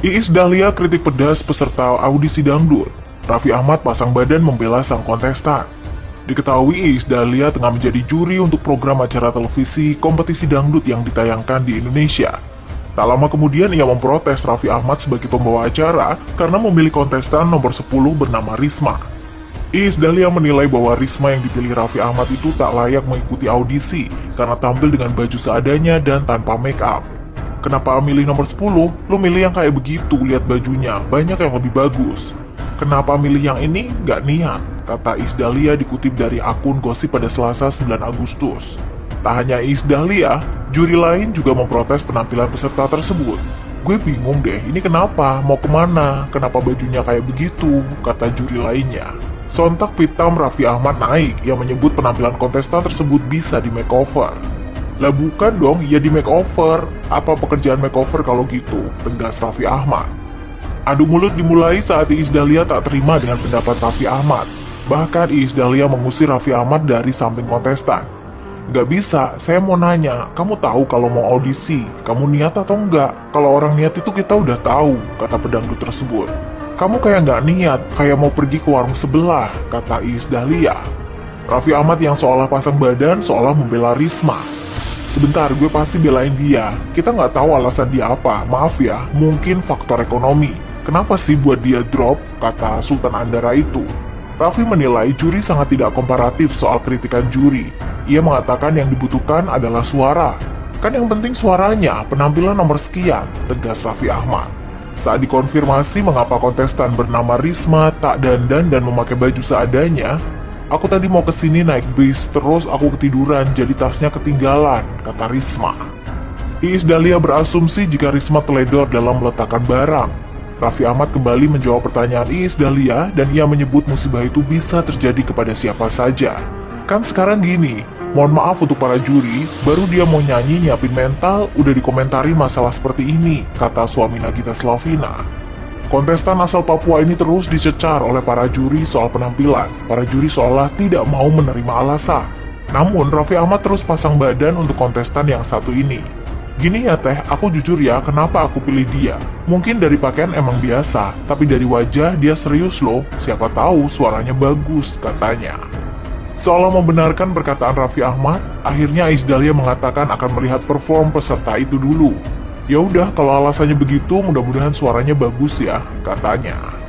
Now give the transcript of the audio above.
Iis Dahlia kritik pedas peserta audisi dangdut. Raffi Ahmad pasang badan membela sang kontestan. Diketahui Iis Dahlia tengah menjadi juri untuk program acara televisi kompetisi dangdut yang ditayangkan di Indonesia. Tak lama kemudian ia memprotes Raffi Ahmad sebagai pembawa acara karena memilih kontestan nomor 10 bernama Risma. Iis Dahlia menilai bahwa Risma yang dipilih Raffi Ahmad itu tak layak mengikuti audisi karena tampil dengan baju seadanya dan tanpa make up. Kenapa milih nomor 10? Lo milih yang kayak begitu, lihat bajunya, banyak yang lebih bagus. Kenapa milih yang ini? Gak niat, kata Isdalia dikutip dari akun gosip pada Selasa 9 Agustus. Tak hanya Isdalia, juri lain juga memprotes penampilan peserta tersebut. Gue bingung deh, ini kenapa? Mau ke mana? Kenapa bajunya kayak begitu? Kata juri lainnya. Sontak pitam Raffi Ahmad naik yang menyebut penampilan kontestan tersebut bisa di makeover. Lah bukan dong, ya di makeover. Apa pekerjaan makeover kalau gitu? Tegas Raffi Ahmad. Adu mulut dimulai saat Iis Dahlia tak terima dengan pendapat Raffi Ahmad. Bahkan Iis Dahlia mengusir Raffi Ahmad dari samping kontestan. Gak bisa, saya mau nanya, kamu tahu kalau mau audisi, kamu niat atau enggak? Kalau orang niat itu kita udah tahu, kata pedangdut tersebut. Kamu kayak nggak niat, kayak mau pergi ke warung sebelah, kata Iis Dahlia. Raffi Ahmad yang seolah pasang badan, seolah membela Risma. Sebentar, gue pasti belain dia. Kita nggak tahu alasan dia apa. Maaf ya, mungkin faktor ekonomi. Kenapa sih buat dia drop? Kata Sultan Andara itu. Raffi menilai juri sangat tidak komparatif soal kritikan juri. Ia mengatakan yang dibutuhkan adalah suara. Kan yang penting suaranya, penampilan nomor sekian, tegas Raffi Ahmad. Saat dikonfirmasi mengapa kontestan bernama Risma tak dandan dan memakai baju seadanya, Aku tadi mau ke sini naik bis, terus aku ketiduran jadi tasnya ketinggalan, kata Risma. Iis Dahlia berasumsi jika Risma teledor dalam meletakkan barang. Raffi Ahmad kembali menjawab pertanyaan Iis Dahlia dan ia menyebut musibah itu bisa terjadi kepada siapa saja. Kan sekarang gini, mohon maaf untuk para juri, baru dia mau nyanyi nyiapin mental, udah dikomentari masalah seperti ini, kata suami Nagita Slavina. Kontestan asal Papua ini terus dicecar oleh para juri soal penampilan. Para juri seolah tidak mau menerima alasan. Namun, Raffi Ahmad terus pasang badan untuk kontestan yang satu ini. Gini ya teh, aku jujur ya, kenapa aku pilih dia? Mungkin dari pakaian emang biasa, tapi dari wajah dia serius loh. Siapa tahu suaranya bagus, katanya. Seolah membenarkan perkataan Raffi Ahmad, akhirnya Isdalia mengatakan akan melihat perform peserta itu dulu. Ya udah, kalau alasannya begitu, mudah-mudahan suaranya bagus ya, katanya.